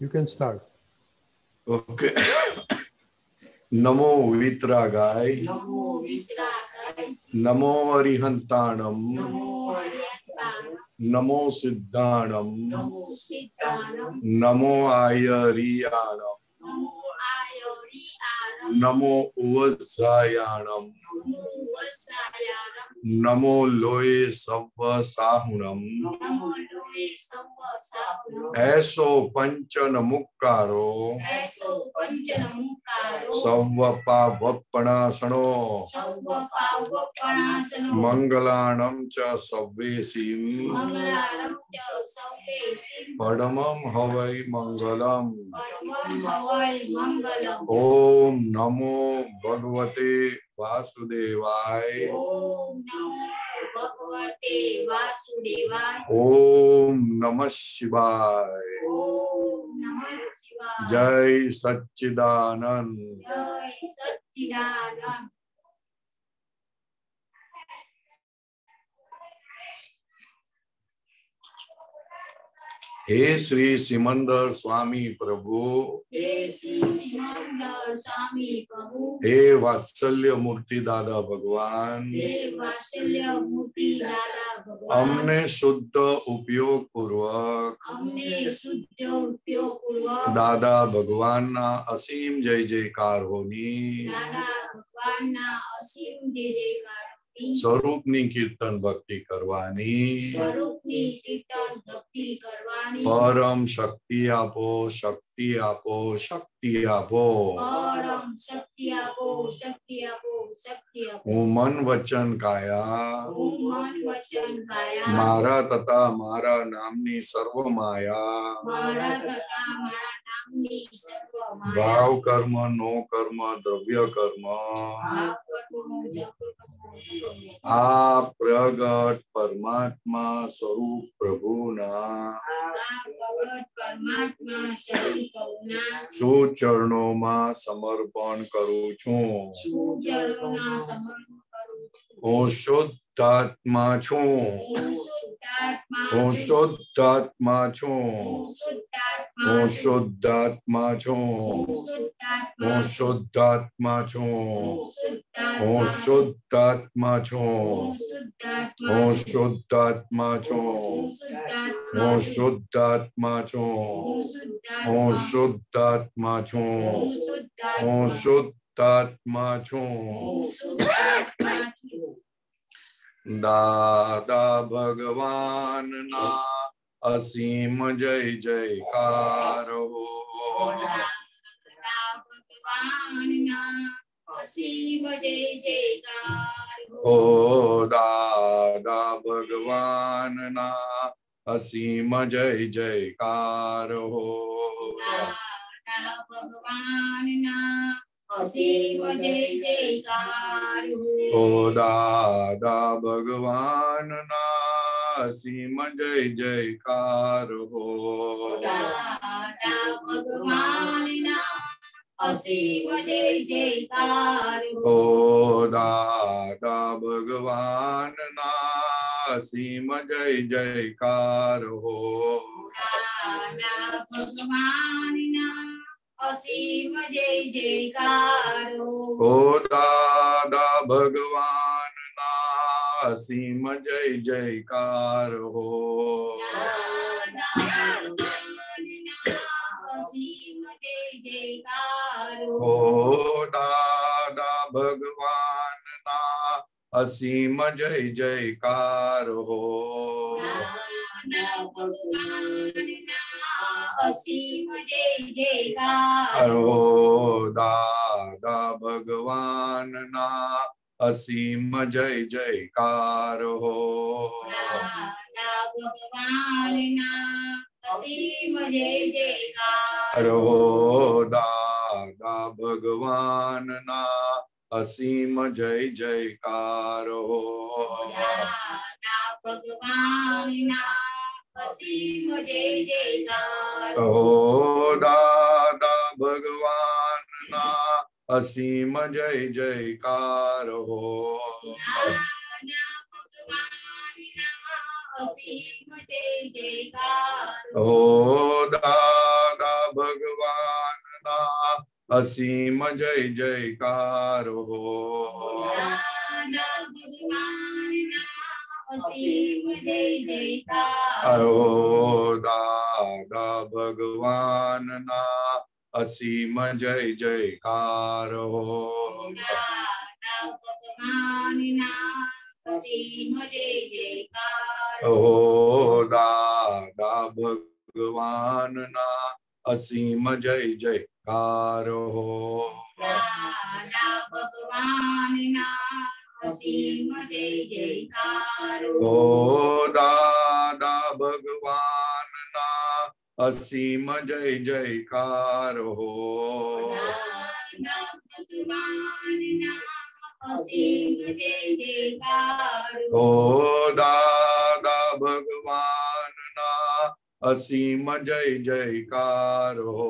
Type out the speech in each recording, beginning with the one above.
You can start. Okay नमो वितरागाय नमो नमो अरिहंताणम नमो सिद्धाणम नमो सिद्धाणं नमो आयरियाणम नमो आयोरियाणं उवसायाणम नमो लोये सव्व ऐसो पंचन मुक्कारो ऐसो पञ्चनमुकारो सव्व पावपणासनो सर्वपावपणासनो मंगलाणम च सर्वेसिं परमं हवै मंगलम। परमं मङ्गलम् ओम नमो भगवते वासुदेवाय। ॐ नमो भगवते वासुदेवाय। ओम नमः शिवाय। ॐ नमः शिवाय। जय सच्चिदानंद। हे श्री सिमंदर स्वामी प्रभु। हे श्री सिमंदर स्वामी प्रभु। हे वात्सल्य मूर्ति दादा भगवान। हे वात्सल्य मूर्ति दादा भगवान। हमने शुद्ध उपयोग पूर्वक। हमने शुद्ध उपयोग पूर्वक। दादा भगवान ना असीम जय जयकार होनी। दादा भगवान ना असीम जय जयकार સ્વરૂપની કીર્તન ભક્તિ કરવાની પરમ શક્તિ આપો શક્તિ આપો શક્તિ આપો પરમ શક્તિ આપો શક્તિ આપો શક્તિ આપો હું મન વચન કાયા હું મન વચન કાયા મારા તથા મારા નામની સર્વ માયા મારા તથા મારા નામની સર્વ માયા ભાવ કર્મ નો કર્મ દ્રવ્ય કર્મ ભાવ કરવું જપ આ પ્રગટ પરમાત્મા સ્વરૂપ પ્રભુના આ ભગત પરમાત્મા સ્વરૂપના સુચરણોમાં સમર્પણ કરું છું સુચરણોના સમર્પણ કરું છું. હું શુદ્ધાત્મા છું હું શુદ્ધાત્મા હું છું. શુદ્ધાત્મા છું હું હું શુદ્ધાત્મા શુદ્ધાત્મા છું. છું હું શુદ્ધાત્મા હું શુદ્ધાત્મા છું હું હું શુદ્ધાત્મા શુદ્ધાત્મા છું હું શુદ્ધાત્મા હું શુદ્ધાત્મા છું હું હું શુદ્ધાત્મા છું. શુદ્ધાત્મા છું હું હું શુદ્ધાત્મા શુદ્ધાત્મા છું હું હું શુદ્ધાત્મા શુદ્ધાત્મા છું હું શુદ્ધાત્મા છું. દાદા ભગવાનના असीम जय जयकार हो। ओ दादा भगवान ना, असीम जय जयकार हो। भगवान ना असीम जय जयकार हो दादा भगवान ना असीम जय जयकार हो। हो दादा भगवान ना असीम जय जयकार हो। भगवान ना असीम जय जयकार हो। दादा भगवान असीम जय जयकार हो। हो दादा भगवान ना, असीम जय जयकार हो। हो दादा भगवान ना असीम जय जय कार हो दादा भगवान ना, असीम जय जय कार हो। भगवान असीम जय जयकार हो दादा भगवान ना असीम जय जयकार हो। हो दादा भगवान ना असीम जय जयकार हो। हो दादा भगवान ना असीम जय जयकार हो। दादा भगवान ना, असीम जय हो भगवान ना असीम जय जयकार हो दादा भगवान असीम जय जयकार हो। ओ दादा भगवान ना, असीम जय जयकार हो।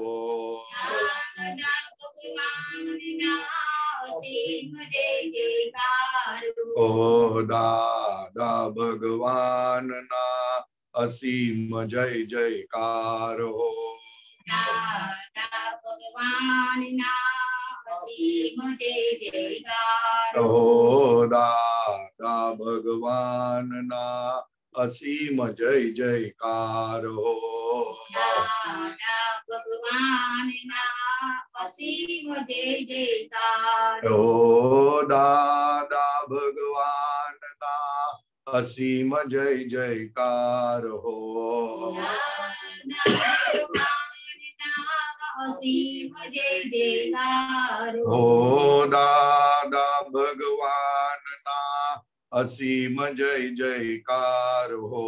ओ दादा भगवान ना असीम जय जयकार हो। भगवान असीम जय कार हो। दादा भगवान ना असीम जय जयकार हो। भगवान ना असीम जय जयकार हो दा असीम जय जयकार हो। हो दादा भगवान ना, असीम जय जयकार हो।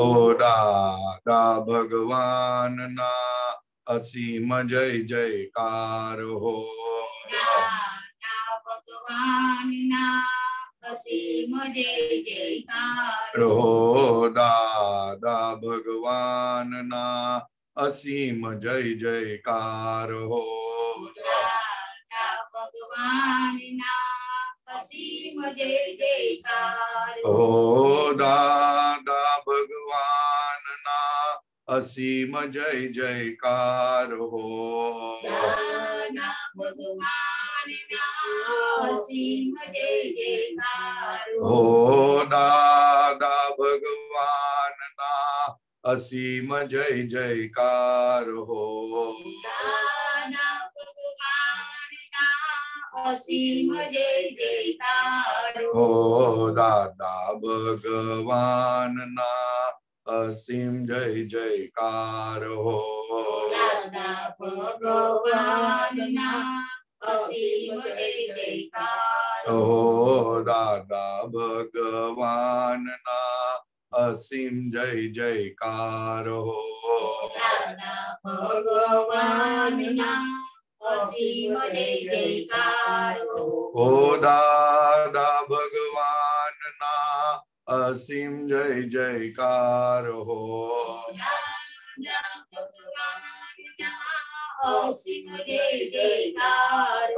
ओ दादा भगवान ना। असीम जय जयकार हो। भगवान असीम जय कार हो दादा भगवान ना असीम जय जयकार हो। दादा भगवान ना असीम जय जयकार हो। दादा भगवान असीम जय जयकार हो। हो। दादा भगवान ना असीम जय जयकार हो। असीम जय जयकार हो। दादा भगवान ना असीम जय जयकार। हो हो दादा भगवान ना असीम जय जयकार। हो जय हो दादा भगवान ना असीम जय जयकार हो।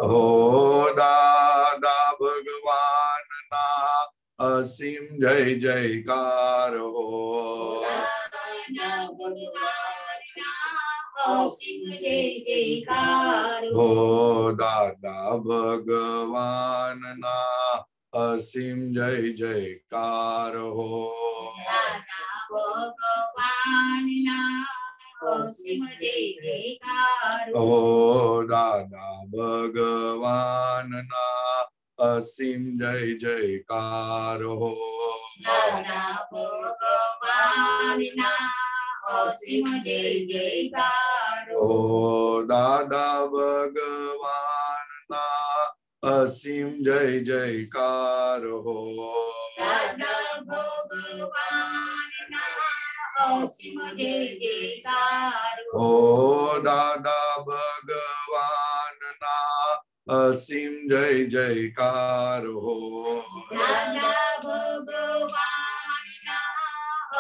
हो दादा भगवान ना, असीम जय जयकार हो। हो दादा भगवान ना असीम जय जयकार हो। दादा भगवान जय कार हो। दादा भगवान ना असीम जय जयकार हो दादा भगवान ना। असीम जय जयकार हो। ओ दादा भगवान ना। असीम जय जयकार हो। दादा भगवान ना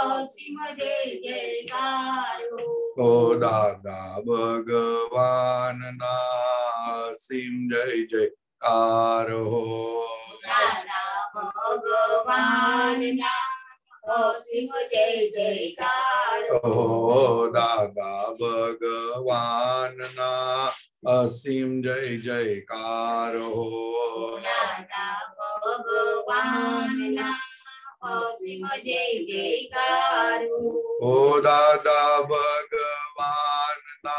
असीम जय जयकार हो। ओ दादा भगवान ना। असीम जय जय। कारो भगवान ओ दादा भगवान ना असीम जय जय कार हो भगवान ना हो दादा भगवान ना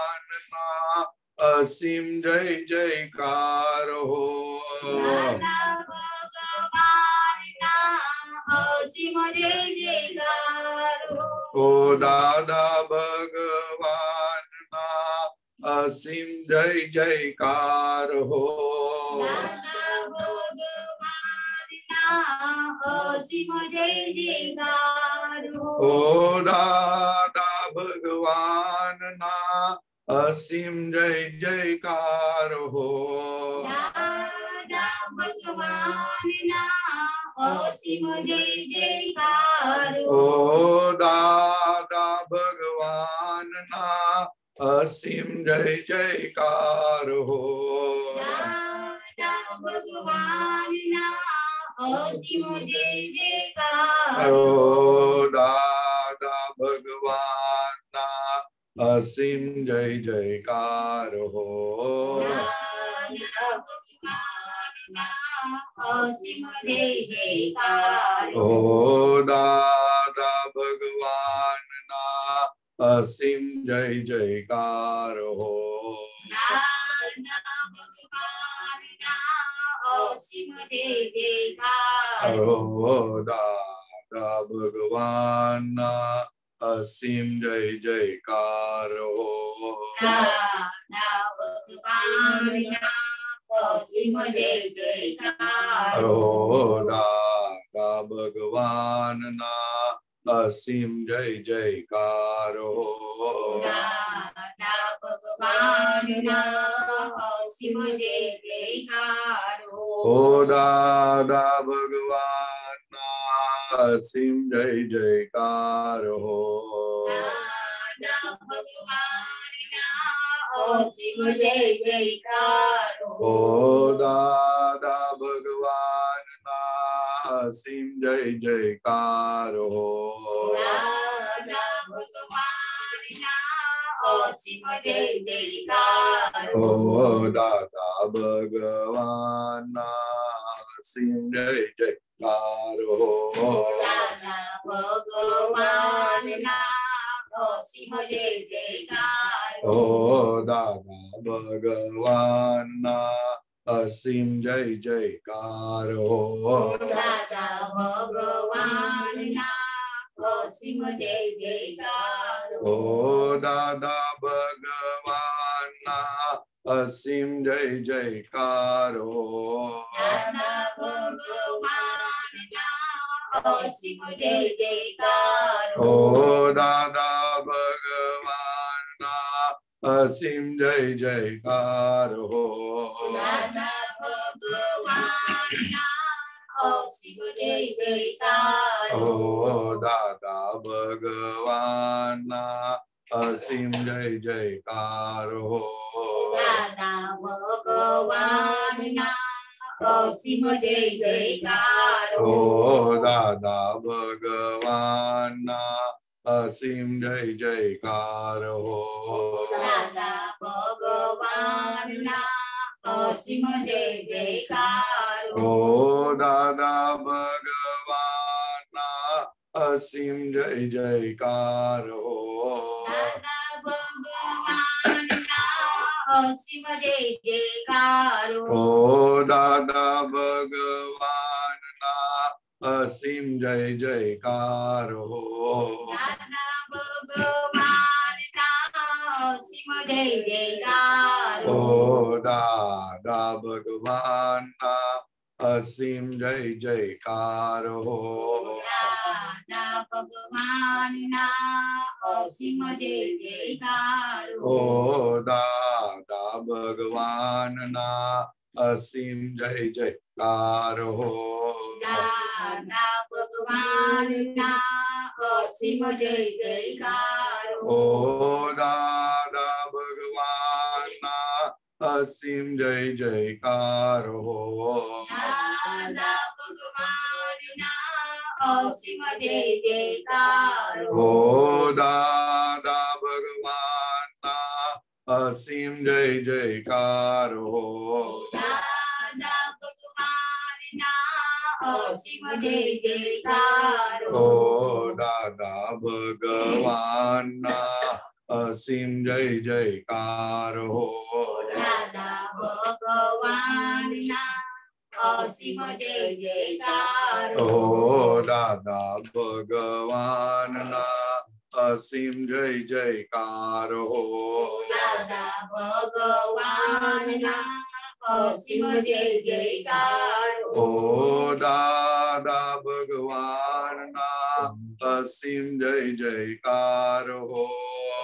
असीम जय जयकार हो। ओ दादा भगवान ना असीम जय जयकार हो। ओ दादा भगवान ना असीम जय जयकार हो। दादा भगवान ना असीम जय जयकार हो। दादा भगवान ना असीम जय जयकार हो। दादा भगवान असीम जय जयकार। हो ओ दादा भगवान ना असीम जय जयकार। हो ओ दादा भगवान ना असीम जय जयकार हो। राधा भगवान ना असीम जय जयकार हो। ओ राधा भगवान। सिं जय जयकार हो। दादा भगवान ना सिंह जय जयकार हो। ओ दादा भगवान ना नरसिंह जय जय कारो भगवान ओ दादा भगवान। ना असीम जय जयकार हो दादा भगवान ना असीम जय जयकार हो दादा भगवान। असीम जय जयकारो। ओ दादा भगवान असीम जय जयकारो। ओ दादा भगवान असीम जय जयकार हो दादा भगवान असीम जय जयकार हो दादा भगवान असीम जय जयकार हो दादा भगवान असीम जय कार हो दादा भगवान असीम जय जयकार हो भगवान जय जयकारो ओ दादा भगवान ना असीम जय जयकार। हो दादा भगवान ना असीम जय जयकार। ओ दादा भगवान ना असीम जय जयकार। हो દાદા ભગવાનના અસીમ જય જયકાર ઓ દાદા ભગવાનના અસીમ જય જયકાર હો દાદા ભગવાનના અસીમ જય જયકાર ઓ દાદા ભગવાનના અસીમ જય જયકાર હો દાદા ભગવાનના शिव जय जयकार। दादा असीम जय जयकार हो। दादा भगवान असीम जय जयकार हो। दादा भगवान ना असीम जय जयकार हो। दादा भगवान ना असीम जय जयकार। हो राधा भगवान ना असीम जय जयकार हो। राधा भगवान असीम जय जयकार हो। दादा भगवान ना असीम जय जयकार हो।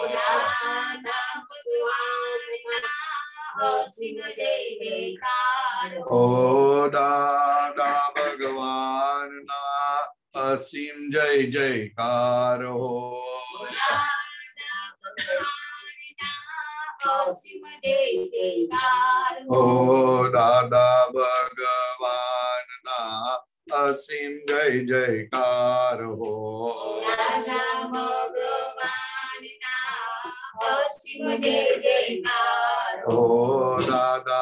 राधा भगवान असीम जय जयकार ओ दादा भगवान ना असीम जय जयकार हो। ओ दादा भगवान ना असीम जय जयकार हो। ओ दादा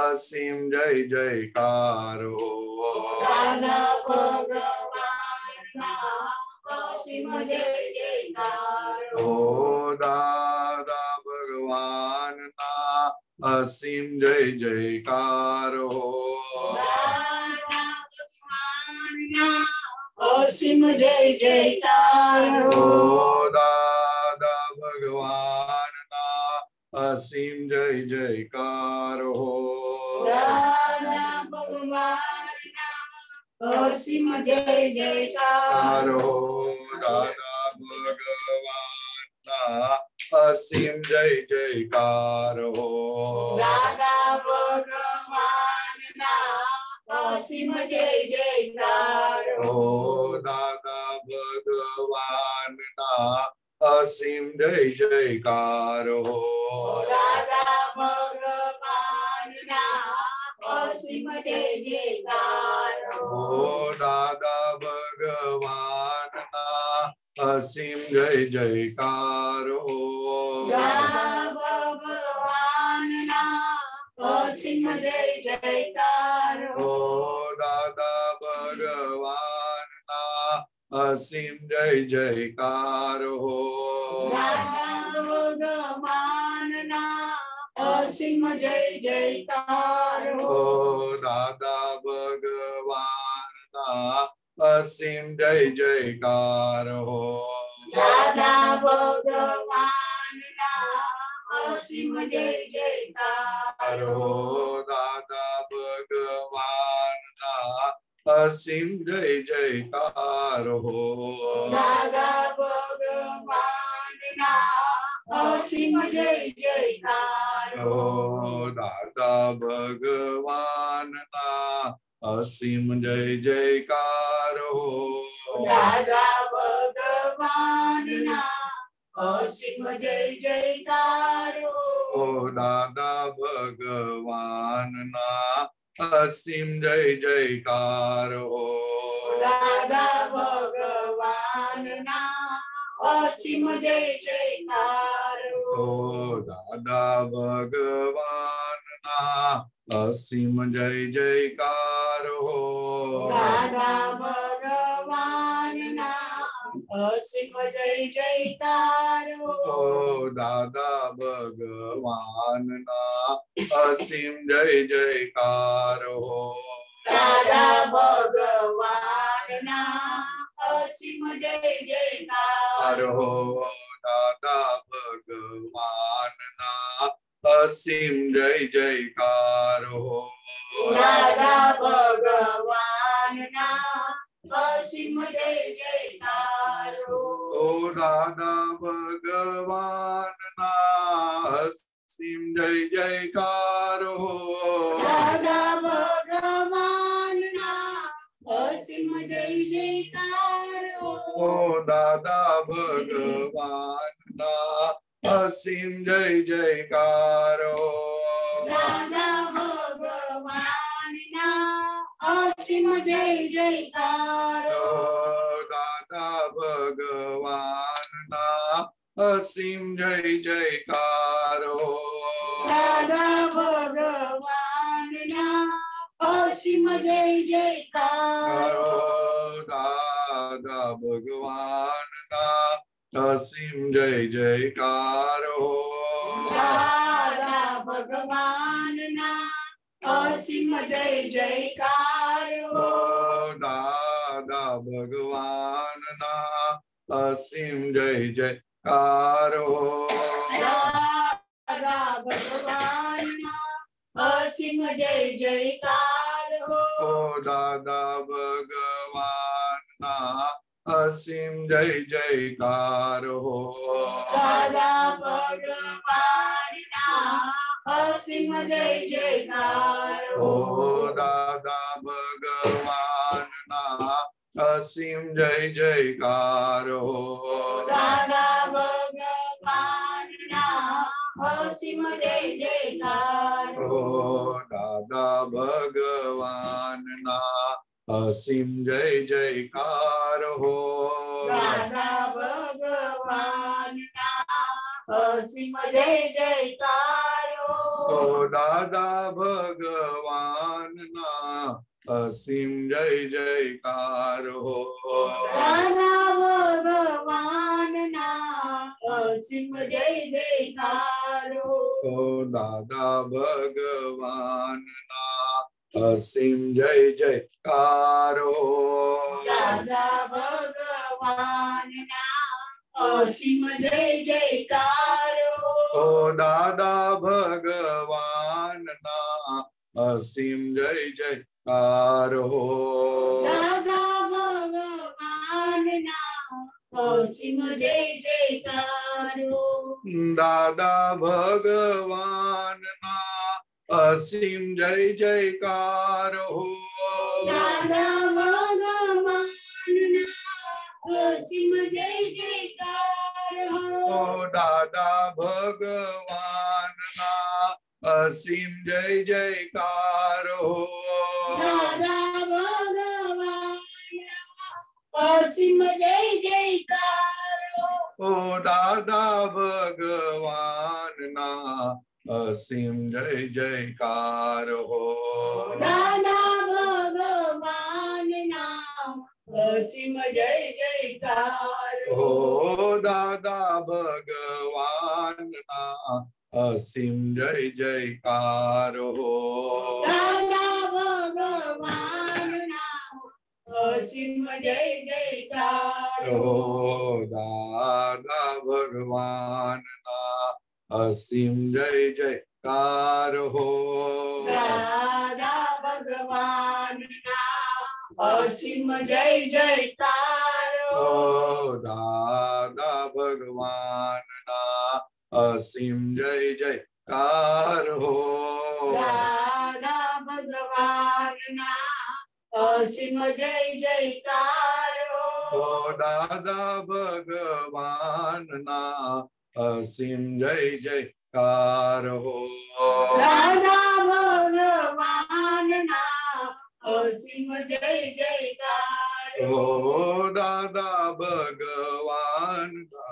असीम जय जयकार हो। ओ दादा भगवान ना असीम जय जयकार हो। असीम जय जयकार हो दादा भगवान असीम जय जयकार। हो भगवान जय जयकार हो दादा भगवान। असीम जय जयकार। हो दादा भगवान असीम जय जयकार। हो दादा भगवान ना असीम जय जयकार। हो ओ असीम जय जयकार हो भगवान ना असीम जय जयकार हो दादा भगवान असीम जय जयकार हो भगवान सिंह जय जयकार हो राधा भगवान का असीम जय जयकार हो राधा भगवान का असीम जय जयकार हो राधा भगवान का असीम जय जयकार हो राधा भगवान का असीम जय जयकार ओ दाता भगवान का असीम जय जयकार हो दादा भगवान असीम जय जयकार हो ओ दादा भगवान ना असीम जय जयकार हो दादा भगवान ना असीम जय जयकार ओ दादा भगवान ना असीम जय जयकार हो दादा भगवान ना असीम जय जयकार हो दादा भगवान ना असीम जय जयकार हो दादा भगवान ना असीम जय जयकार हो दादा भगवान ना असीम जय जयकार। सिंह जय जयकारो। दादा भगवान ना असीम जय जयकारो। दादा भगवान ना असीम जय जयकारो। दादा भगवान ना असीम जय जयकारो। दादा भगवान ना असीम जय जय कारो असीम जय जयकार हो। दादा भगवान असीम जय जयकार हो। दादा भगवान असीम जय जयकार हो। दादा भगवान असीम जय जयकार हो। दादा असीम जय जयकार दादा असीम जय जयकार हो दादा भगवान ना असीम जय जयकार हो दादा भगवान ना असीम जय जयकार हो। राधा भगवान असीम जय जयकार हो। ओ दादा भगवान ना असीम जय जयकार हो। दादा भगवान ना असीम जय जयकार हो। दादा भगवान ना असीम जय जय दादा भगवान जयकार दादा भगवान ना असीम जय जयकार हो दादा भगवान ना असीम जय जयकार हो दादा भगवान ना असीम जय जयकार हो दादा भगवान असीम जय जयकार ओ राधा भगवान ना असीम जय जयकार हो। दादा भगवान ना असीम जय जयकार हो। दादा भगवान ना असीम जय जयकार हो। दादा भगवान जय जयकार हो। दादा भगवान ना असीम जय जय कार हो। दादा भगवान असीम जय जयकार हो दादा भगवान ना असीम जय जय कार हो। दादा वारणा असीम जय जयकार हो दादा भगवान ना असीम जय कार हो दादा भगवान ना असीम जय जयकार हो दादा भगवान ना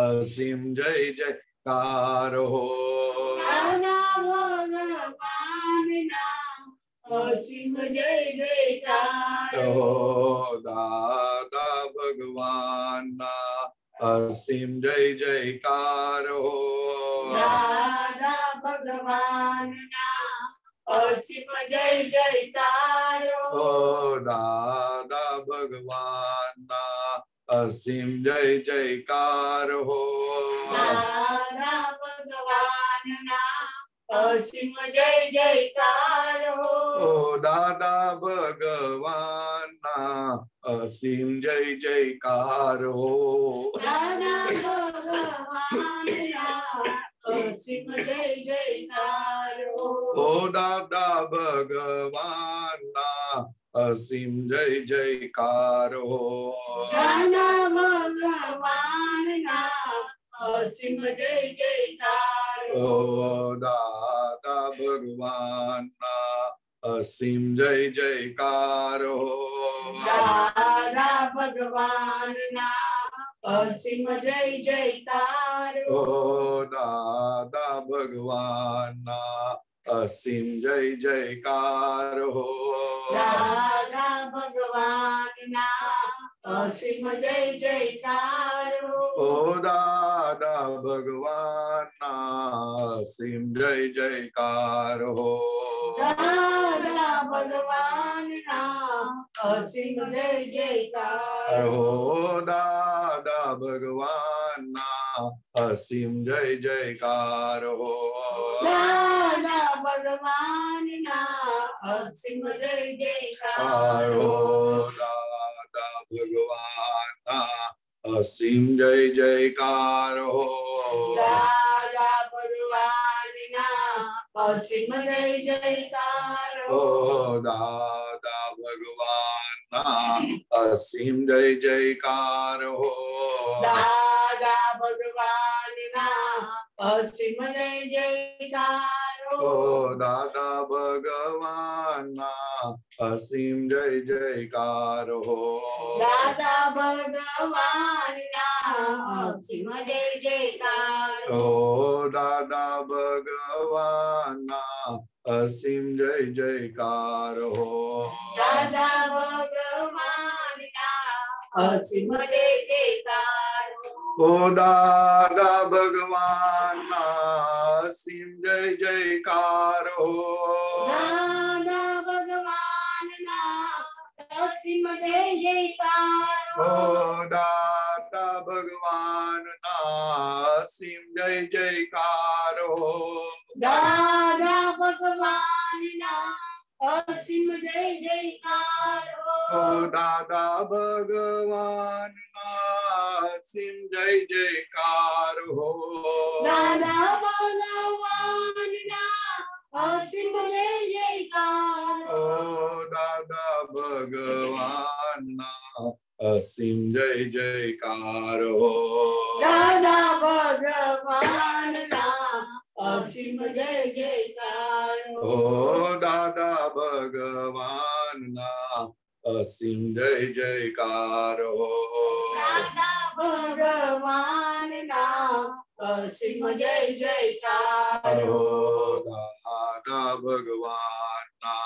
असीम जय जय कार हो दादा भगवान ना सिंह जय जयकार। हो दादा भगवान ना असीम जय जयकार हो। दादा भगवान असीम जय जयकार हो। दादा भगवान ना असीम जय जयकार हो। दादा भगवान। ना असीम जय जयकार हो दादा भगवान असीम जय जयकार हो दादा भगवान असीम जय जयकार हो दादा भगवान असीम जय जयकार हो दादा भगवान असीम जय जयकार ओ दाता भगवान असीम जय जयकार। हो दादा भगवान असीम जय जयकार। हो दादा भगवान असीम जय जयकार। हो दादा भगवान असीम जय जयकार हो दादा भगवान ना जय जयकार हो दादा भगवान ना असीम जय जयकार हो दादा भगवान ना असीम जय जयकार हो दादा भगवान ना असीम जय जयकार हो का भगवान असीम जय जयकार हो। राजा भगवान असीम जय जयकार हो। दादा भगवाना असीम जय जयकार हो। दादा भगवाना असीम जय जयकार ओ दादा भगवान असीम जय जयकार हो। दादा भगवान असीम जय जयकार हो। दादा भगवान असीम जय जयकार हो। दादा भगवान असीम जय जयकार ओ दादा भगवान सिंह जय जयकार। हो दादा भगवान सिंह जय जयकार। ओ दादा भगवान सिंह जय जयकार। हो दादा भगवान असीम जय जयकार हो। दादा भगवान असीम जय जयकार हो। दादा भगवान असीम जय जयकार हो। दादा भगवान असीम जय जयकार हो। दादा भगवान असीम जय जयकार ओ दादा भगवान ना असीम जय जयकार हो। दादा भगवान ना असीम जय जयकार हो। दादा भगवान ना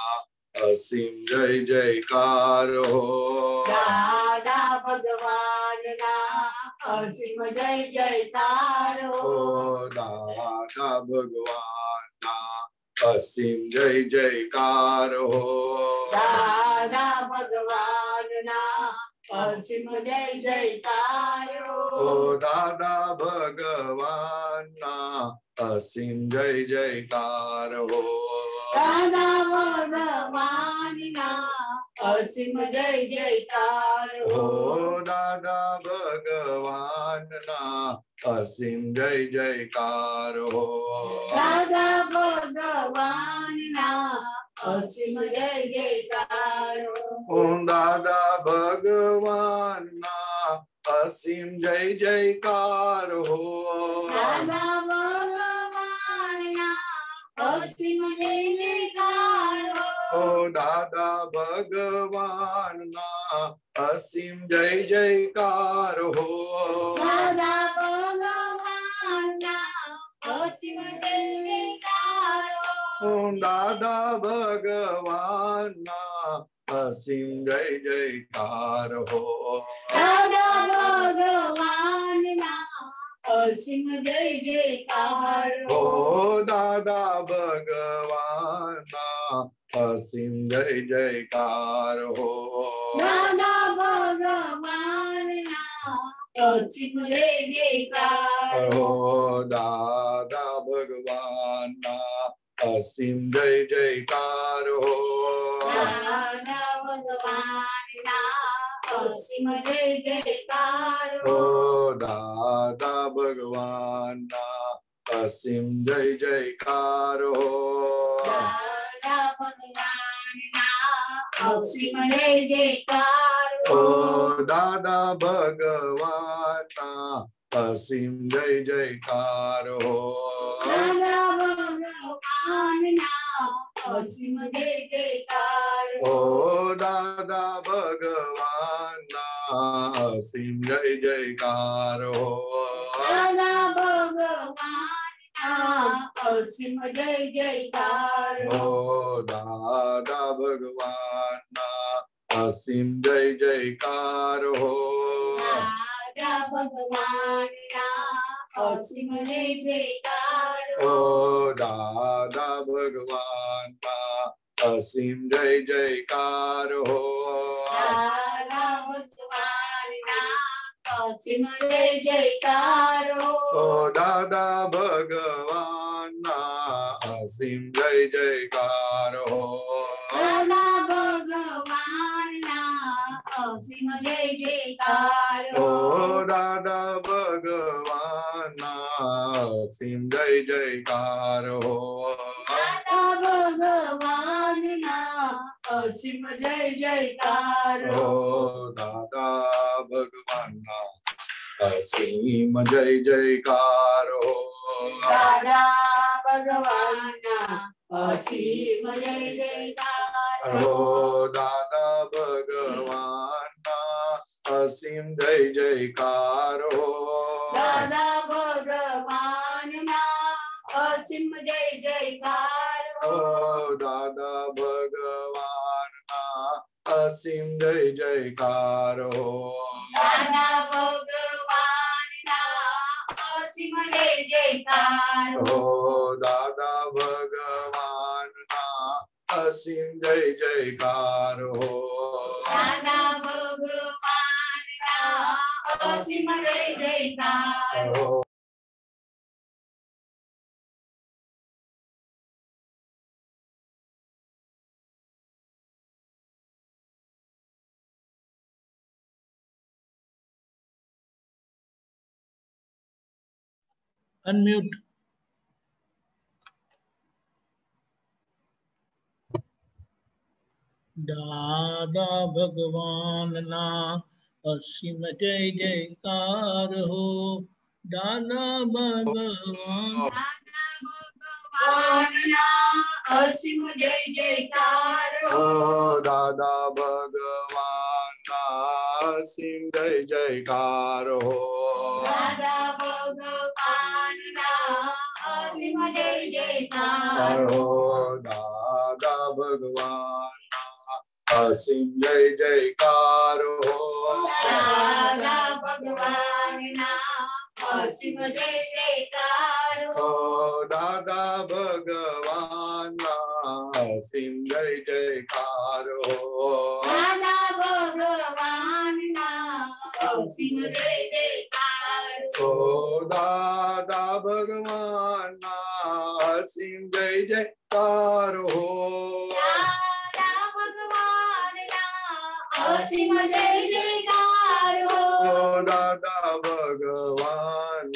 असीम जय जयकार हो। दादा भगवान सिंह जय जय तारो दादा भगवान असीम जय जयकार हो दादा भगवान ना असीम जय जयकार हो दादा भगवान ना असीम जय जयकार हो दादा भगवान ना असीम जय जयकार। हो दादा भगवान ना असीम जय जयकार हो। दादा भगवान ना असीम जय जयकार हो। दादा भगवान ना असीम जय जयकार हो। दादा भगवान ना असीम जय जयकार हो। ओ दादा भगवान ना असीम जय जयकार हो। दादा भगवान ना असीम जय जयकार हो। ओ दादा भगवान ना असीम जय जयकार हो। दादा भगवान ना असीम जय जयकार हो। दादा भगवान ना सिंह जयकार हो। दादा भगवान जयकार हो। दादा भगवान असीम जय जयकार हो। दादा भगवान असिम असीम जय जयकार हो। दादा भगवान असीम जय जयकार हो। भगवान ना सिमरे जयकार ओ दादा भगवान असीम जय जयकार हो। दादा भगवान असीम जय जयकार हो। दादा भगवान ना असीम जय जयकार हो। दादा भगवान असीम जय जयकार हो दादा भगवान ना असीम जय जयकार हो दादा भगवान ना और जय जयकार हो दादा भगवान ना असीम जय जयकार हो दादा અસીમ જય જયકાર ઓ દાદા ભગવાનના અસીમ જય જયકાર હો દાદા ભગવાનના અસીમ જય જયકાર ઓ દાદા ભગવાનના અસીમ જય જયકાર હો દાદા ભગવાનના અસીમ सिम जय जयकार ओ दादा भगवान असीम जय जयकार हो दादा भगवान असीम जय जयकार हो दादा भगवान असीम जय जयकार हो दादा भगवान असीम जय जयकार हो दादा भग असीम जय जयकार हो। हो दादा भगवान ना असीम जय जयकार हो। दादा भगवान ना असीम जय जयकार हो। unmute. दादा भगवान ना असीम जय जयकार हो। दादा भगवान असीम जय जयकार हो दादा भगवान असीम जय जयकार हो। दादा भगवान जय जयकार हो। दादा भगवान असीम जय जयकार हो दादा भगवान असीम जय जयकार हो दादा भगवान असीम जय जयकार हो दादा भगवान असीम जय जयकार। ओ दादा भगवान सिंह जय जय तार हो असीम जय जयकार हो। दादा भगवान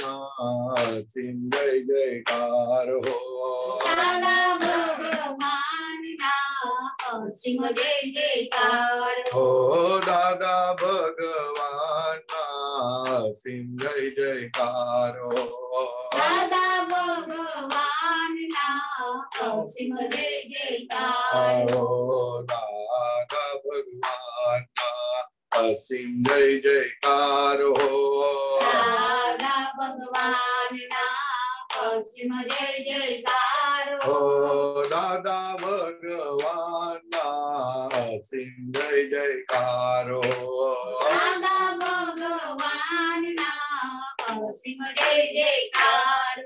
सिंह जय जयकार हो। सिंह भगवान जय जयकार हो। दादा भगवान सिंह जय जयकारो। दादा भगवान ना सिंह जय जयकारो दादा भगवान ना सिंह जय जयकारो। दादा भगवान ना सिंह जय जयकारो। ઓ દાદા ભગવાનના અસીમ જય જયકાર હો દાદા ભગવાનના અસીમ જય જયકાર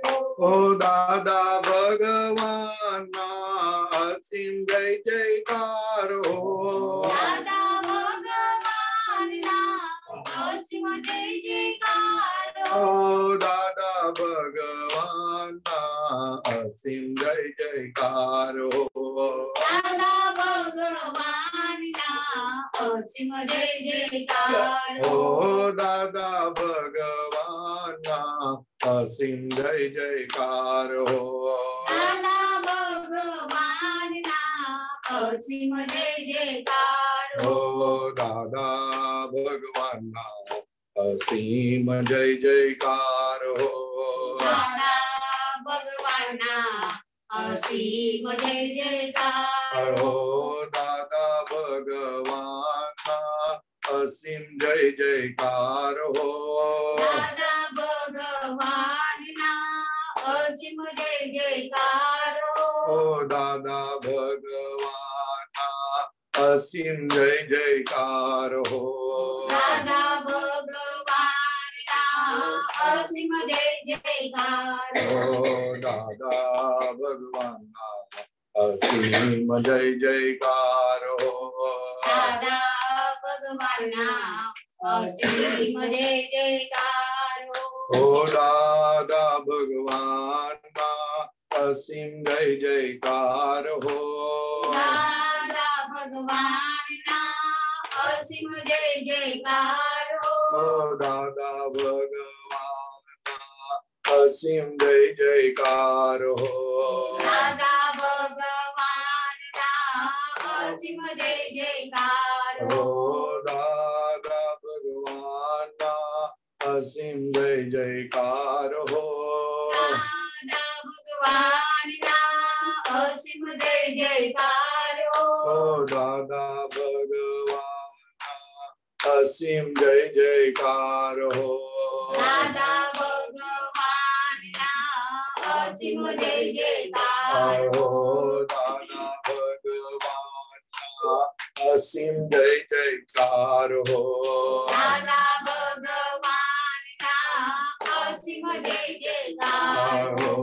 ઓ દાદા ભગવાનના અસીમ જય જયકાર હો દાદા ભગવાનના અસીમ જય જયકાર ओ दादा भगवान असीम जय जयकार। हो दादा भगवान असीम जय जयकार। ओ दादा भगवान असीम जय जयकार। हो दादा भगवान असीम जय जयकार। हो दादा भगवान असीम जय जयकार हो। भगवाना असीम जय जयकार हो। दादा भगवाना असीम जय जयकार हो। दादा भगवाना असीम जय जयकार हो दादा भगवाना असीम जय जयकार हो। दादा नरसिंह जय जयकार ओ दादा भगवान असीम जय जयकार दादा भगवान असीम जय जयकार हो। दादा भगवान असीम जय जयकार हो। दादा भगवान असीम जय जयकार हो दादा भगवान असीम जय जयकार हो। दादा भगवान असीम जय जयकार हो। दादा भगवान असीम जय जयकार हो। दादा भगवान असीम जय जयकार हो। दादा भगवान असीम जय जयकार हो। दादा जय हो दाना भगवान असीम जय जयकार हो दादा भगवान का असीम जय जयकार हो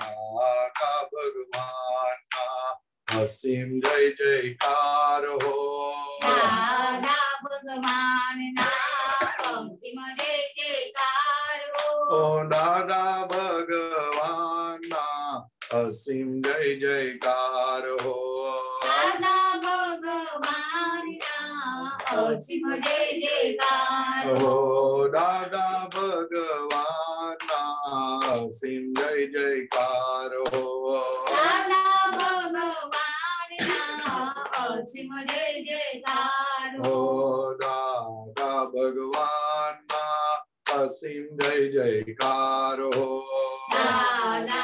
दादा भगवान का असीम जय जयकार हो दादा भगवान ना असीम जय जयकार हो दादा भगवान। असीम जय जयकार हो। दादा भगवान असीम जय जयकार हो। दादा भगवान का असीम जय जयकार हो। दादा भगवान असीम जय जयकार हो। दादा भगवान असीम जय जयकार हो। नाना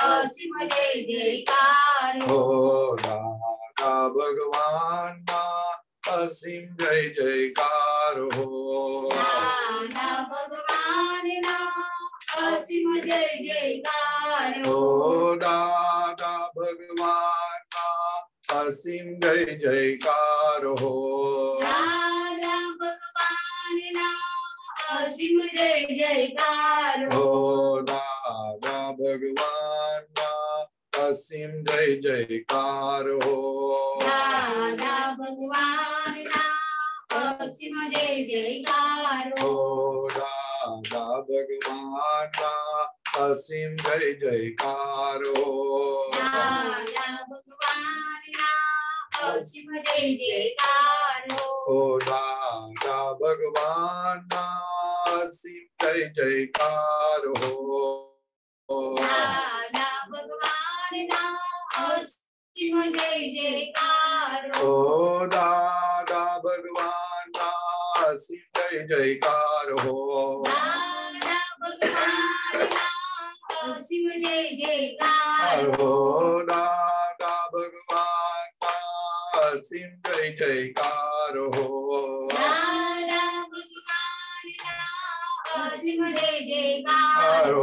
असीम जय जयकार। हो नाना भगवान असीम जय जयकार। हो नाना भगवान असीम जय जयकार। हो दादा भगवान असीम जय जयकार। हो शिव जय जयकार हो राधा भगवान ना असीम जय जयकार हो राधा भगवान ना असीम जय जयकार हो राधा भगवान ना असीम जय जयकार हो राधा भगवान ना असीम जय जयकार हो राधा भगवान ना काशी जय जयकार हो। ओ दादा भगवान काशी जय जयकार हो। हो। दादा भगवान काशी जय जयकार हो। सिंह जय जयकारो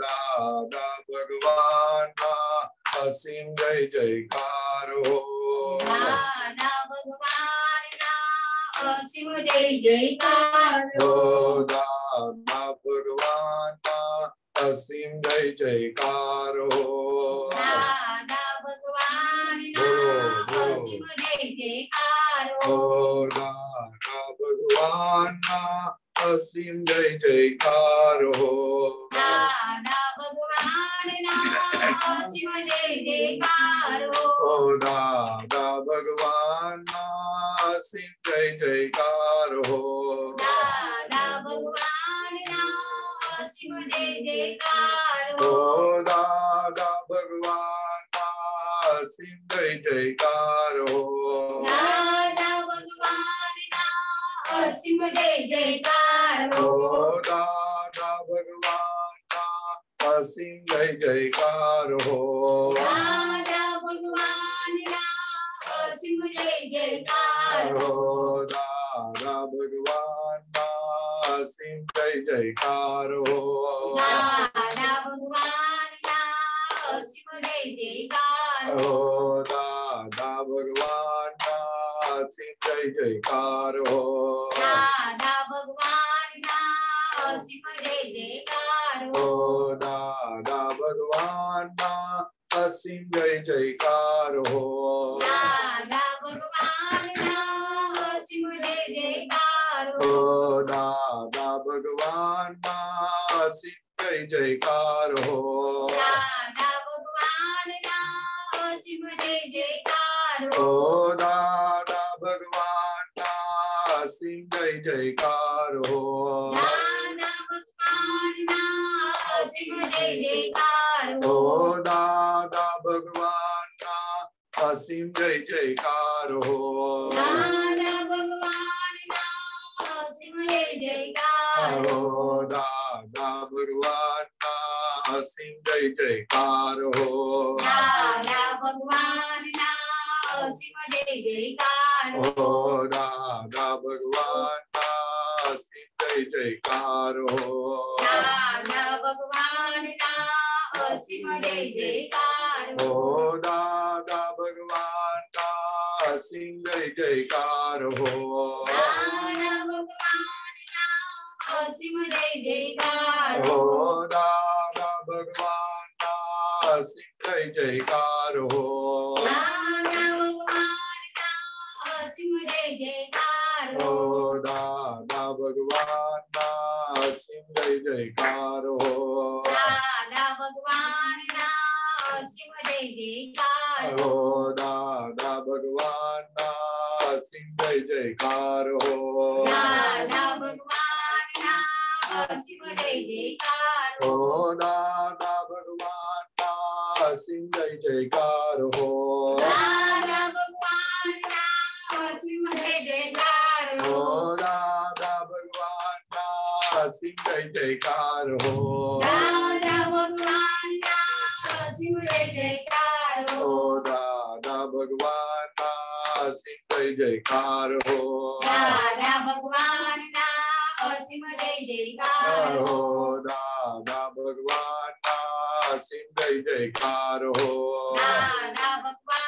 दादा भगवान का असीम जय जयकारो दादा भगवान ना असीम जय जयकारो दादा भगवान का असीम जय जयकारो दादा भगवान ना असीम जय जयकारो भगवान અસીમ જય જયકાર હો દાદા ભગવાનના અસીમ જય જયકાર હો ઓ દાદા ભગવાન અસીમ જય જયકાર હો દાદા ભગવાનના અસીમ જય જયકાર ઓ હો દાદા ભગવાન અસીમ જય જયકાર હો દાદા ભગવાનના असीम जय जयकार हो। राधा भगवान का असीम जय जयकार हो। राधा भगवान का असीम जय जयकार हो। राधा भगवान का असीम जय जयकार हो। राधा भगवान का असीम जय जयकार हो। राधा भगवान सिंह जय जयकार हो। दादा भगवान ना सिंह जय जयकार हो। दादा भगवान ना असीम जय जयकार हो। दादा भगवान ना असीम जय जयकार हो। दादा भगवान ना असीम जय जयकार हो। दादा भगवान ना असीम जय जयकार ओ दादा भगवान ना सिंह जय जयकार हो। ओ दादा भगवान ना सिंह जय जयकार हो। दादा भगवान ना असीम दादा भगवान ना असीम जय जयकार हो। दादा भगवान ना शिव जय जयकार। हो राधा भगवान का जय जयकार हो। राधा भगवान का शिव जयकार हो। राधा भगवान का सिंह जय जयकार हो। राधा जयकार हो। राधा भगवान का सिंह जय जयकार हो। जय जयकार हो। दादा भगवान ना सिंह जय जयकार हो। दादा भगवान ना सिंह जय जयकार हो। दादा भगवान ना सिंह जय जयकार हो। दादा भगवान ना सिंह जय जयकार हो। दादा भगवान ना सिंह जय जयकार हो। सिमर जयकार हो राधा भगवान का जयकार हो राधा भगवान का जयकार हो राधा भगवान सिंह जयकार हो राधा भगवान का जयकार हो राधा भगवान का जयकार हो राधा भगवान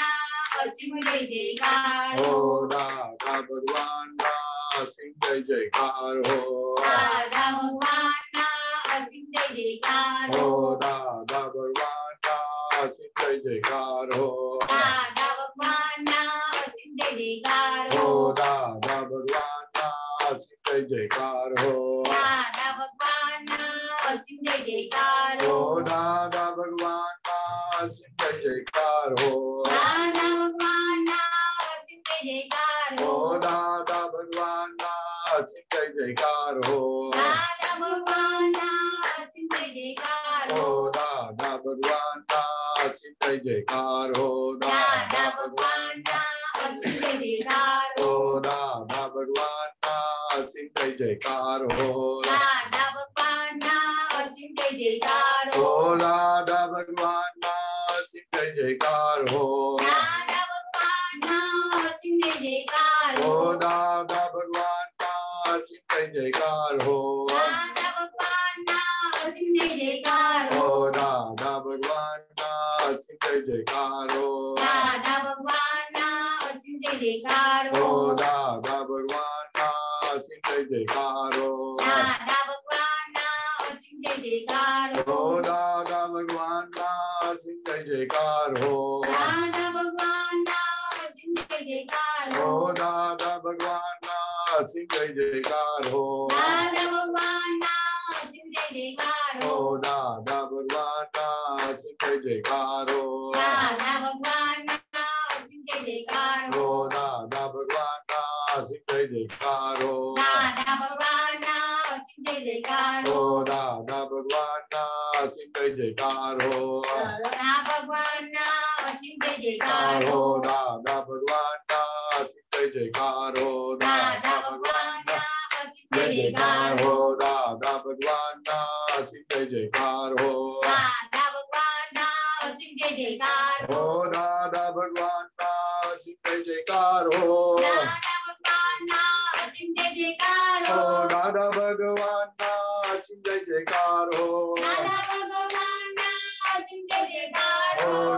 सिंह जय जयकार हो राधा भगवान सिंह जय जयकार हो राधा भगवान सिंह जय जयकार हो राधा भगवान सिंह जय जयकार हो राधा भगवान सिंह जय जयकार हो राधा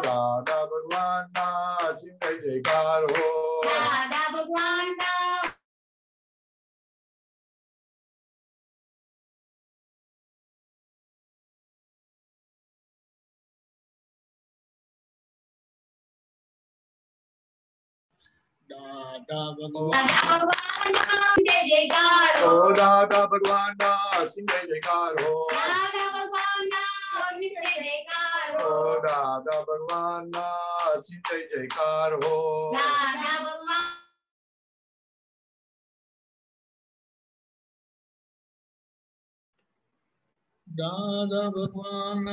राधा भगवान ना सिंह जय जयकार हो राधा भगवान ना भगवान जय जयकार हो राधा भगवान ना सिंह जय जयकार हो राधा हो दादा भगवान ना जय जयकार हो। दादा भगवान। दादा भगवान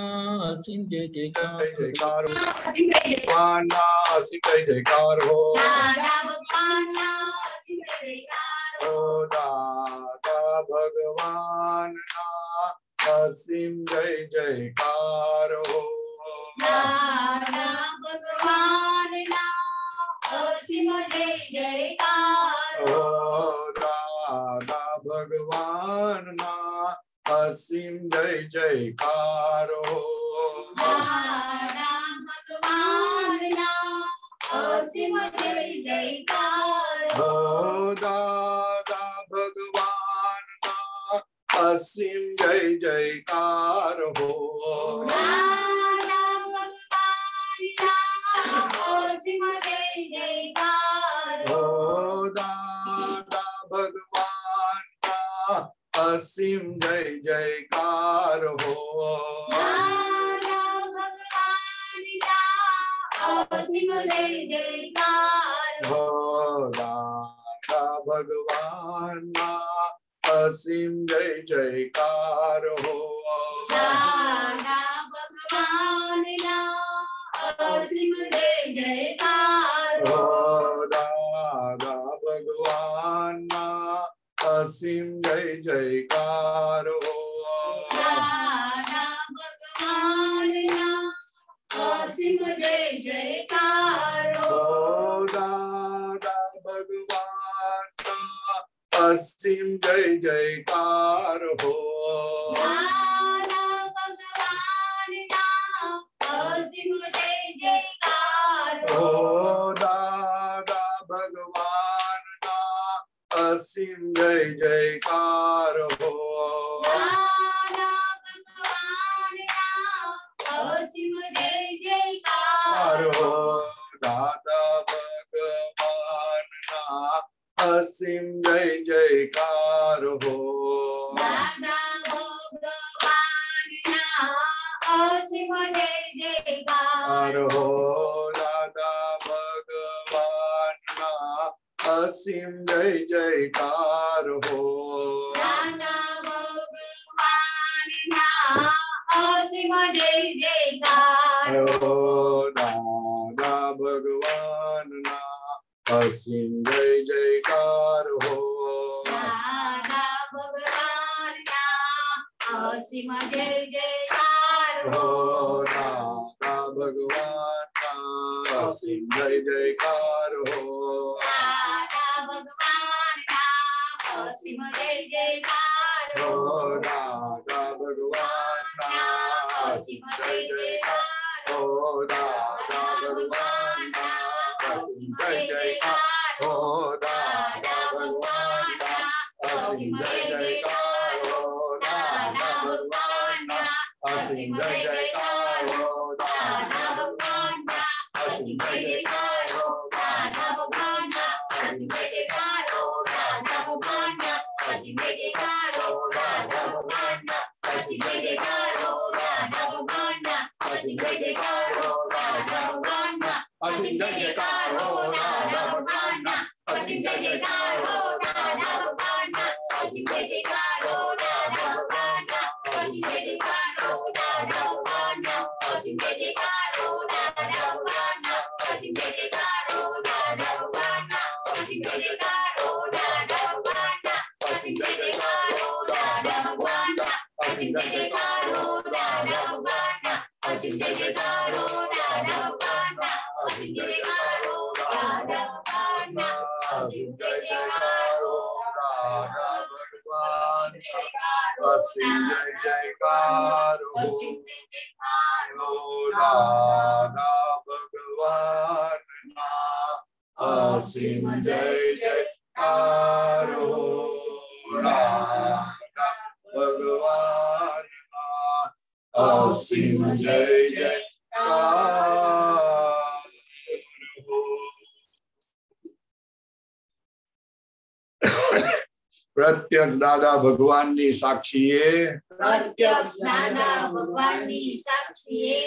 असीम जय जयकार जयकार हो। असीम जय जयकार हो। दादा भगवान जय जयकार हो। दादा भगवान ना सिम जय जयकार हो भगवान असीम जय जयकार हो राधा भगवान ना असीम जय जयकार हो भगवान ना असीम जय जयकार हो दादा भगवान असीम जय जयकार हो। भगवान असीम जय जयकार हो। असीम भगवान असीम जय जयकार हो भगवान ला असीम जय जयकार हो राधा भगवान ना असीम जय जयकार हो असीम जय जयकार हो। Simadege Aruha, Bhagwan A, Simadege Aruha, Pratibada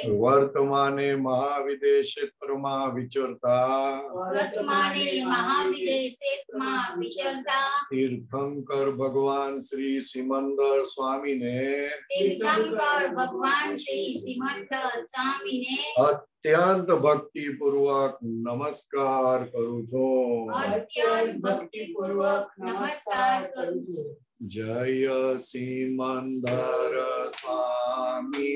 वर्तमाने महाविदेशे परमा विचरता। वर्तमाने महाविदेशे परमा विचरता। तीर्थंकर भगवान श्री सिमंदर स्वामी ने तीर्थंकर भगवान श्री सिमंदर स्वामी ने अत्यंत भक्ति पूर्वक नमस्कार करू કરું अत्यंत भक्ति पूर्वक नमस्कार करू છું जय सिमंदर स्वामी।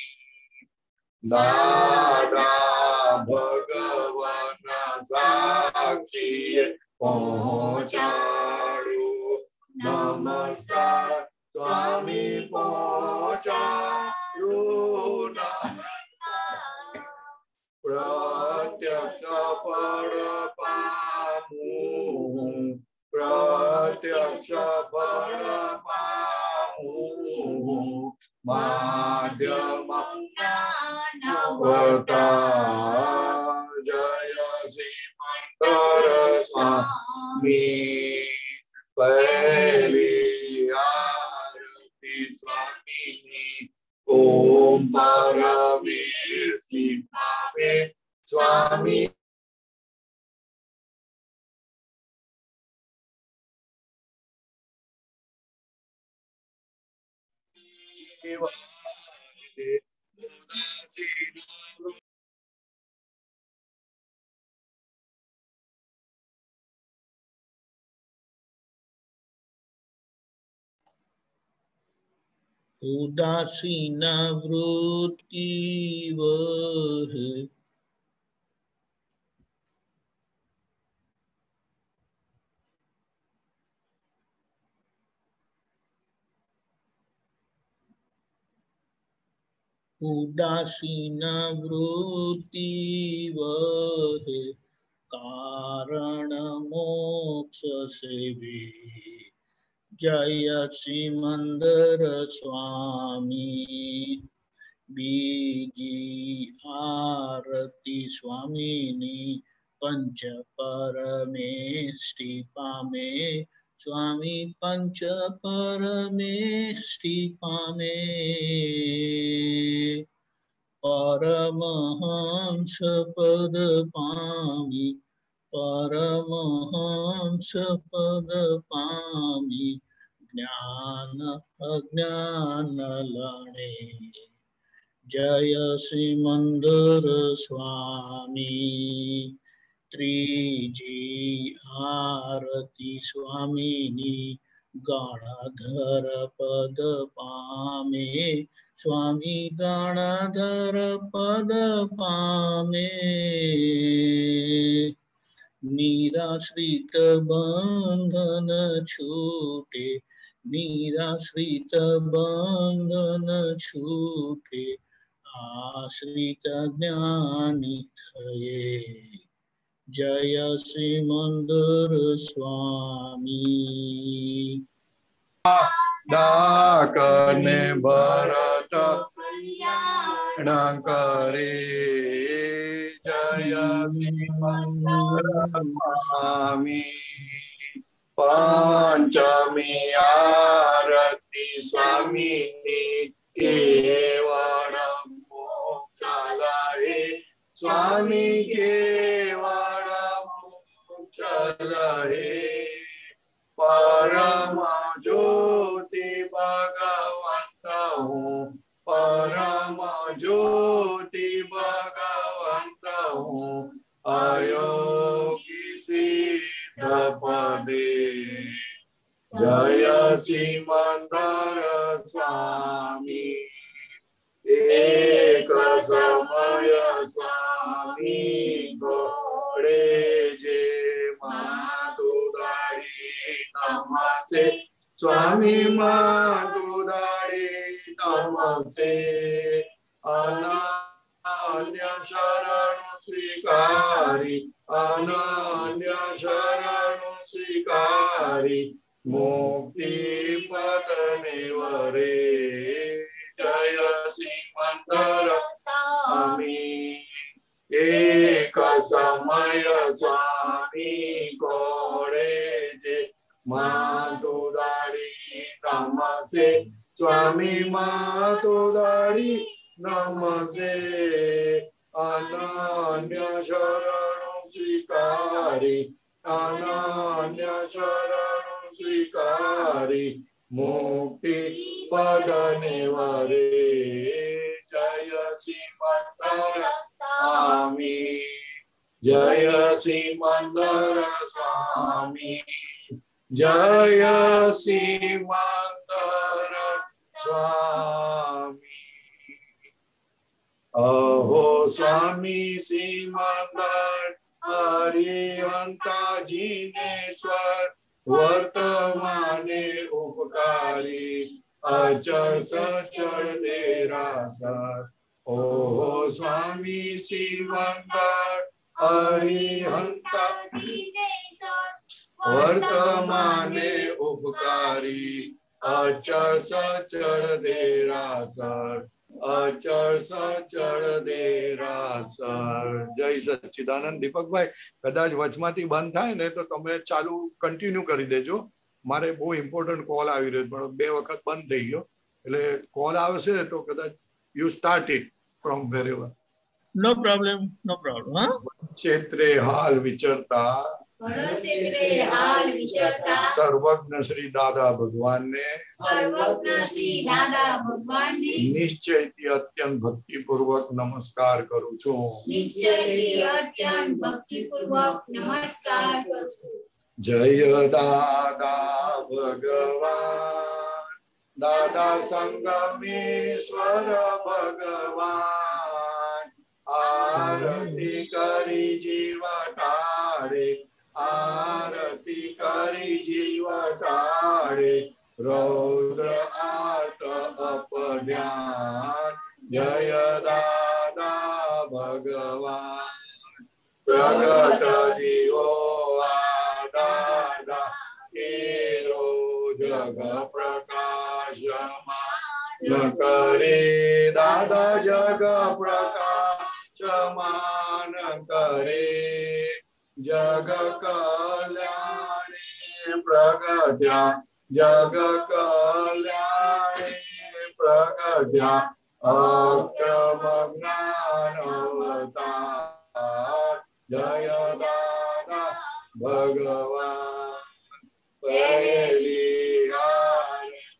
नारा भगवान साक्षी नमस्कार स्वामी पहुँचा उदासीन वृत्ति वह उदासीन वृत्ति वह कारण मोक्ष से भी जय श्रीमंदर स्वामी। बीजी आरती स्वामिनी पंच परमे पा पामे। स्वामी पंच परमे पा पामे। परमहंस पद पामी। परमहंस पद पामी। ज्ञान, अज्ञान लाने। जय स्वामी। त्रिजी आरती स्वामी गणधर पद पामे। स्वामी गणधर पद पामे। निराश्रित बंधन छूटे निराश्रित बंदन छूटे आश्रित ज्ञानी थे। जय श्री मंदिर स्वामी। डाकने भरत करे जय श्री मंदिर स्वामी। पंचमी आरती, स्वामी केवणं मोक्षलये स्वामी केवणं मोक्षलये परम ज्योति भगवंत हूँ परम ज्योति भगवंत हूँ आयो जय श्री मंदर स्वामी एक समय स्वामी गोरे जे माधुदारी नमसे। स्वामी माधुदारी नमसे। अन्य शरण स्वीकारी अन्य शरण स्वीकारी मुक्ति पतने वरे जय सिमंदर स्वामी एक समय स्वामी कोरे जे माधुदारी नमसे स्वामी माधुदारी नमसे अना अन्य शरण स्वीकारी अनान्य शरण स्वीकारी मुक्ति पदने वाले जय श्रीमंदर स्वामी, जय श्रीमंदर स्वामी, जय श्रीमंदर स्वामी। अहो स्वामी श्रीमंदर हरिवंता जिनेश्वर, वर्तमान उपकारी अचर सचर निरासर। ओ स्वामी श्रीमंदर हरिहंता वर्तमान उपकारी अचर सचर निरासर। અચળ સચળ દેરાસર જય સચ્ચિદાનંદ દીપકભાઈ કદાચ વચમાંથી બંધ થાય ને તો તમે ચાલુ કન્ટિન્યુ કરી દેજો મારે બહુ ઇમ્પોર્ટન્ટ કોલ આવી રહ્યો છે પણ બે વખત બંધ થઈ ગયો એટલે કોલ આવશે તો કદાચ you start it from wherever no problem no problem હા ક્ષેત્રે હાલ વિચરતા પરક્ષેત્રે હાલ વિચરતા સર્વજ્ઞ શ્રી દાદા ભગવાનને સર્વજ્ઞ શ્રી દાદા ભગવાનને નિશ્ચયથી અત્યંત ભક્તિપૂર્વક નમસ્કાર કરું છું નિશ્ચયથી અત્યંત ભક્તિપૂર્વક નમસ્કાર કરું છું જય દાદા ભગવાન દાદા સંગમેશ્વર ભગવાન આરતી કરી જીવ ટાળે आरती करी जीव तारे, रौद्र आर्त अपज्ञान जय दादा भगवान। प्रगट जीवो दादा केरो जग प्रकाश करे दादा जग प्रकाश मा। जग कल्याणी प्रगट्या जग कल्याणी प्रगट्या अक्रमज्ञानवतार जय दादा भगवान, पहली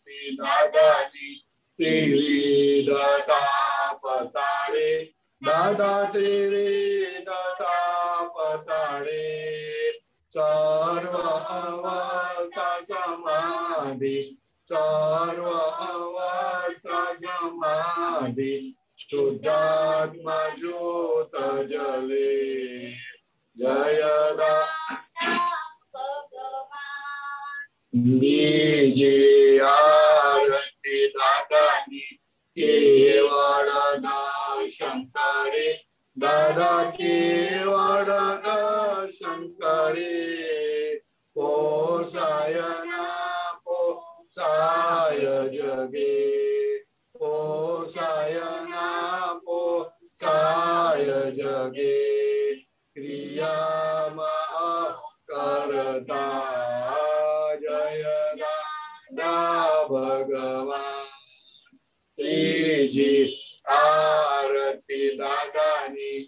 पिता गली पीली दता पतारे દાદા पताळे दादा तेरे दादा पताळे सर्व अवस्था समाधी सर्व अवस्था समाधी, शुद्धात्मा ज्योत जले। जय दा बीजे आरती शंकरे दादा केवळ शंकरे पोसायना पोसाय जगे। पोसायना पोसाय जगे। क्रिया करता जय दा भगवान। दादानी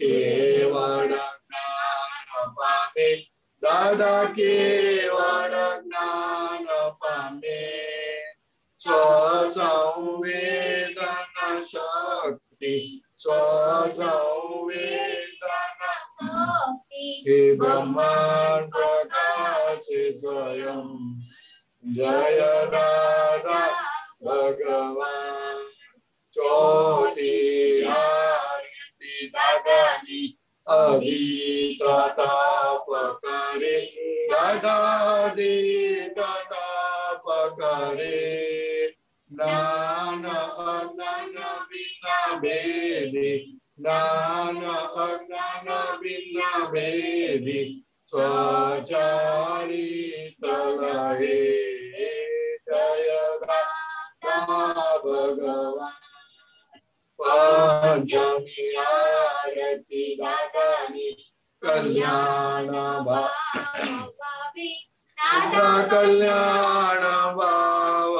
केवळ ज्ञान पामे दादा केवळ ज्ञान पामे स्वसंवेदन शक्ती स्वसंवेदन हे ब्रह्मांड प्रकाश स्वयं। जय दादा भगवान। चोटी आरती दादानी अभिताप करे दादा दे ताप करे ज्ञान अज्ञान बिना भेदे। ज्ञान अज्ञान बिना भेदे। स्वचारित लहे। जय भगवान। पंचमी आरती दादानी कल्याण कल्याण भाव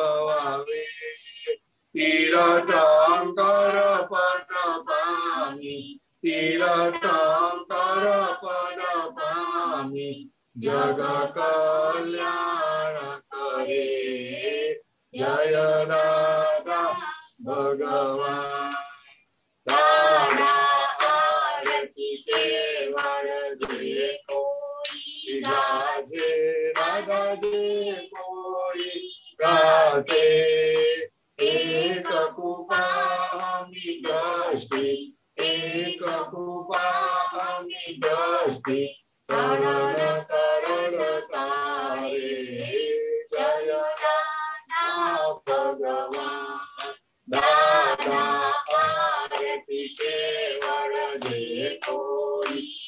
तीरटांकर पद पामी तीरटांकर पद जग कल्याण जय दादा भगवान। कोई गासे दादा जे कोई गासे एक कृपा आम्ही दृष्टी एक कृपा आम्ही दृष्टी करण करण तारे जय दादा भगवान दादा आरती केवळ जे कोई आसे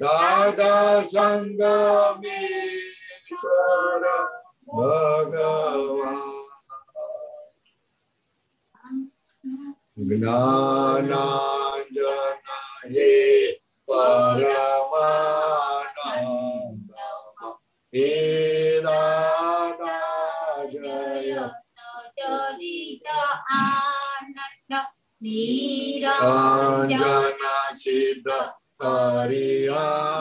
दादा संगमेश्वर भगवान ज्ञानांजन हे परमानंद हे दादा जय अंजन सिद्ध Maria.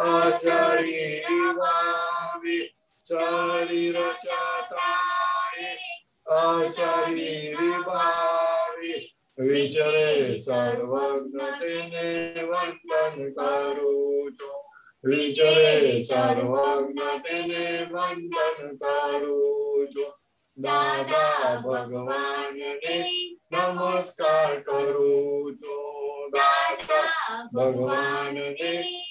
अशरीरिवामि शरीरचतानि अशरीरिवामि विचरे सर्वज्ञतेने वन्दन करोतु विजये सर्वज्ञतेने वन्दन करोतु दादा भगवान ने नमस्कार करूचो दादा भगवान ने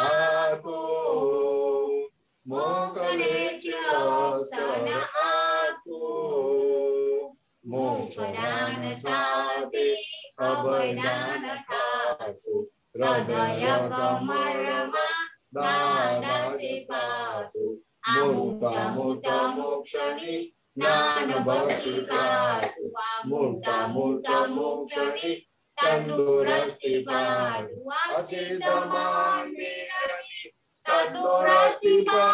aku mokale kyo sana aku mufadana sabi abadana kasu radaya kamarama dana sifatu amukta mukta mukshani nana bhakti katu amukta mukta mukshani tandurasti padu asidamani Tandurasti ba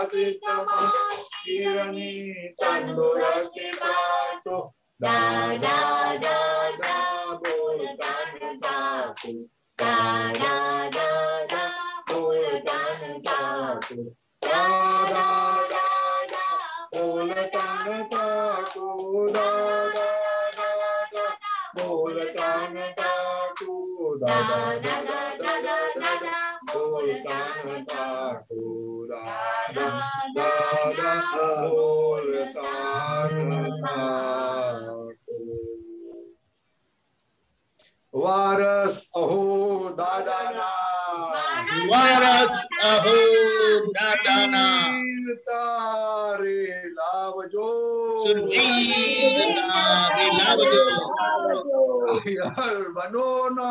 asitama kirani tandurasti ba da da da da bol da tu da da da da bol da tu da da da da bol da tu da da da da bol da tu da da da da वारस अहो दादा वारस अहो दादाना तारे लावजो सुरवीर लावजो यार बनोना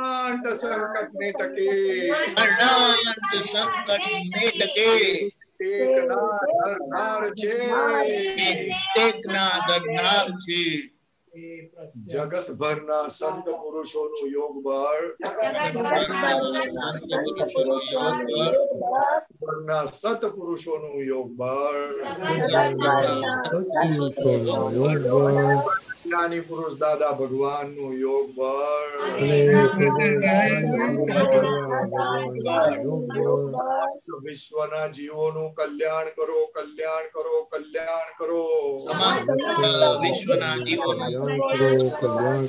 સદા સંભાવજો સિંહના સંતાનને એ સિંહના સંતાનને યા શું કરી શકે મરણાંત સંકટ ને ટકે અનંત સંકટ ને ટકે ટેકના ધરનાર છે એ ટેકના ગરનાર છે જગત ભરના સંત પુરુષોનું યોગ બળ ભરના સત પુરુષોનું યોગ બળ જ્ઞાની પુરુષ દાદા ભગવાનનું યોગ બળ વિશ્વના જીવોનું કલ્યાણ કરો કલ્યાણ કરો કલ્યાણ કરો સમસ્ત વિશ્વના જીવોનું કલ્યાણ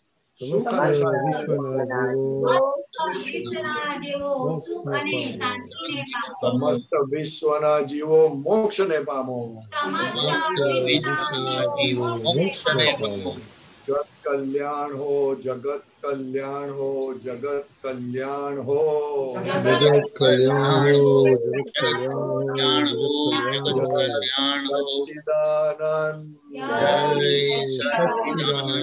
સમસ્ત અને શાંતિ વિશ્વના જીવો વિશ્વના જેવો સુખ અને શાંતિને પામો સમસ્ત વિશ્વના જીવો મોક્ષને પામો સમસ્ત વિશ્વના જીવો મોક્ષને પામો જગત કલ્યાણ હો જગત કલ્યાણ હો જગત કલ્યાણ હો જગત કલ્યાણ હો જગત કલ્યાણ કલ્યાણ હો હો જગત જગત કલ્યાણ હો કલ્યાણ હો સચ્ચિદાનંદ જય સચ્ચિદાનંદ